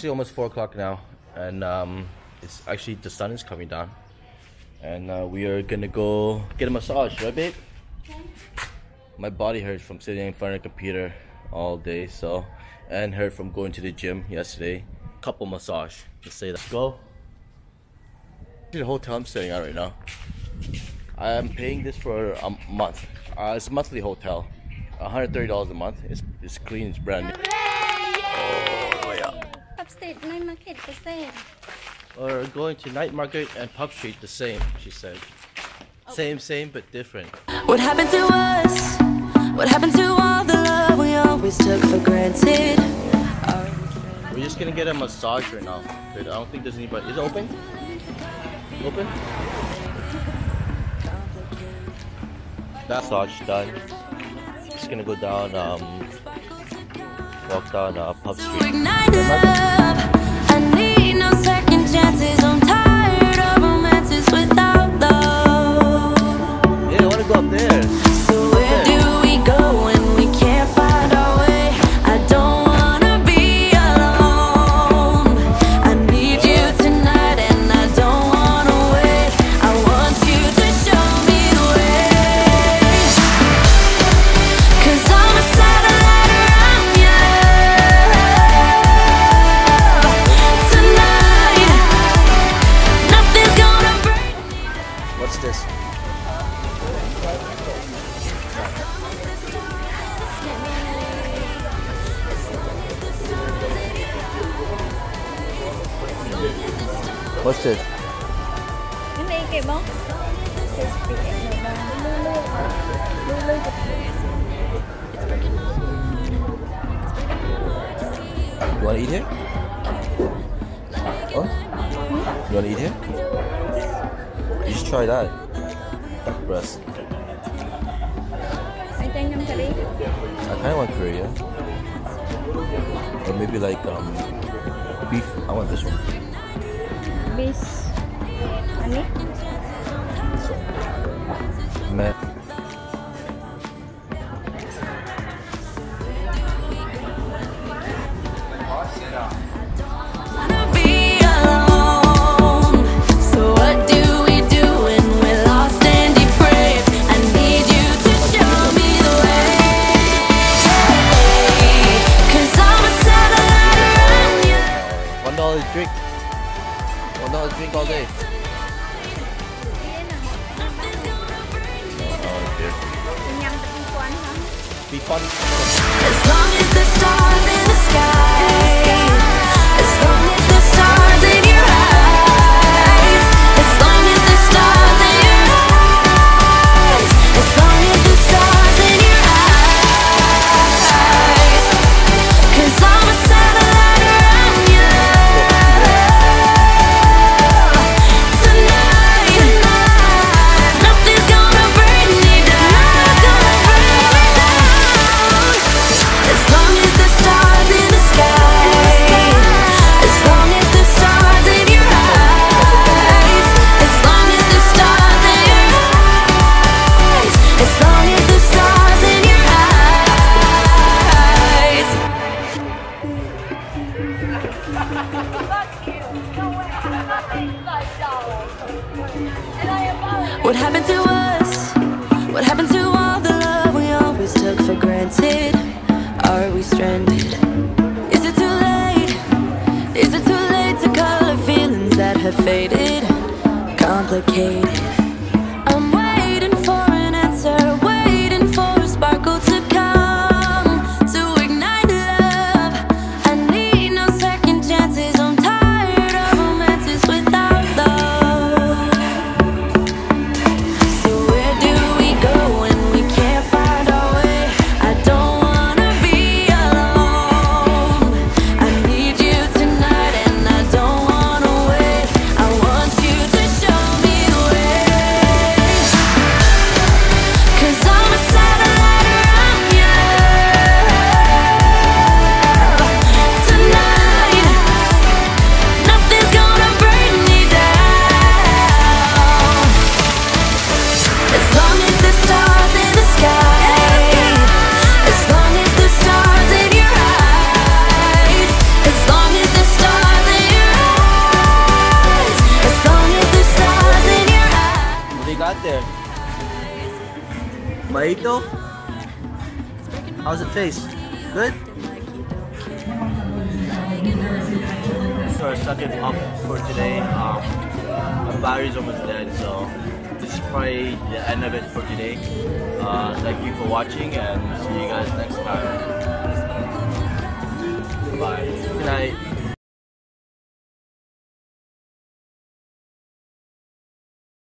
actually almost four o'clock now, and um, it's actually the sun is coming down, and uh, we are gonna go get a massage, right, babe? My body hurts from sitting in front of the computer all day, so and hurt from going to the gym yesterday. Couple massage. Let's say let's go. The hotel I'm staying at right now. I am paying this for a month. Uh, it's a monthly hotel. $130 a month. It's, it's clean, it's brand new. Yeah. Upstate Night Market the same. Or going to night market and pub street the same, she said. Same, same, but different. What happened to us? What happened to all the love we always took for granted? We're just gonna get a massage right now. But I don't think there's anybody. Is it open? Open? That massage done. Just gonna go down, um, walk down uh, pub To street. Yeah, I wanna go up there. What's this? Cái này kìa bông. You wanna eat here? Oh? You wanna eat here? You should try that. Duck breast. Cho anh nhâm cả. I kinda want Korea. Or maybe like um beef. I want this one. Bis. Ani? This one. Man. wanna be alone. So what do we do when we're lost and depraved? I need you to show me the way. 'Cause I'm a satellite around you. One dollar drink. One dollar drink all day. Oh dear. Anh nhâm tự đi quán hả? Be fun. As long as the stars in the sky. What happened to us? What happened to all the love we always took for granted? Are we stranded? Is it too late? Is it too late to color feelings that have faded? Complicated. Right there. Maito? How's it taste? Good? So I our second up for today. Um, my battery's almost dead, so this is probably the end of it for today. Uh, thank you for watching and see you guys next time.